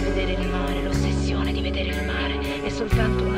di vedere il mare, l'ossessione di vedere il mare, è soltanto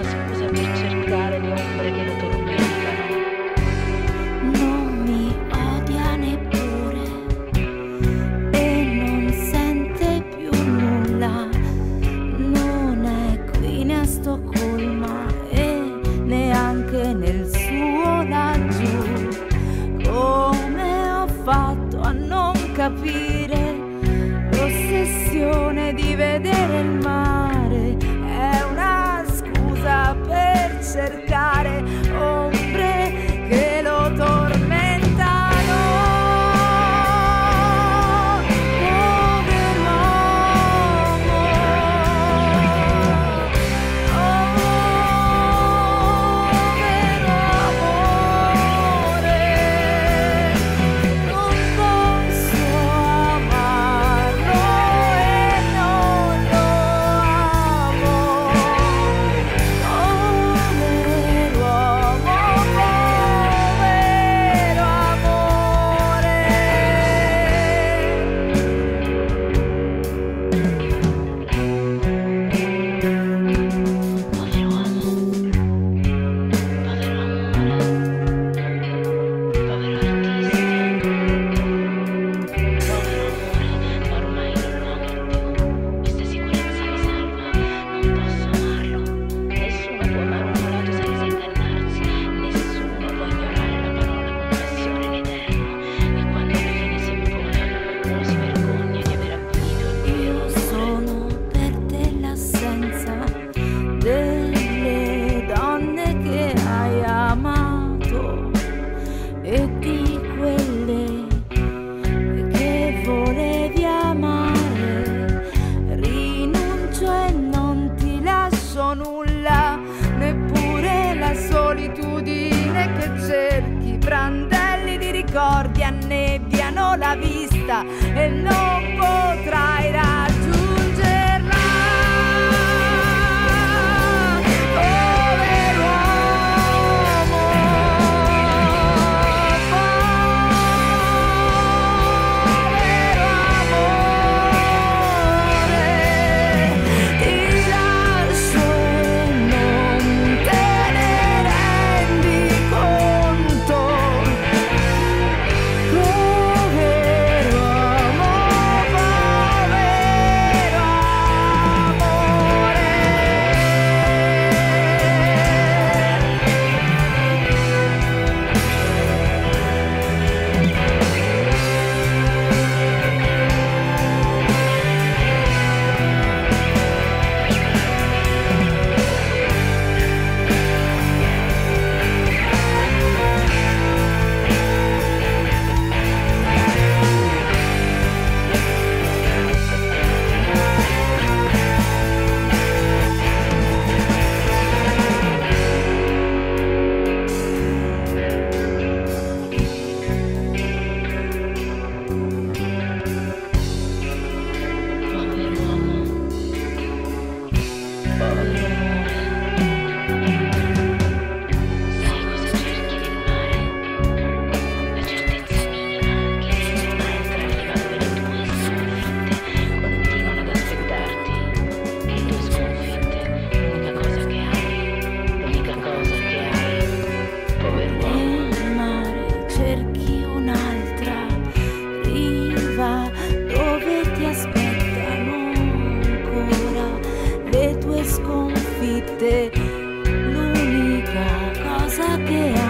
No. again.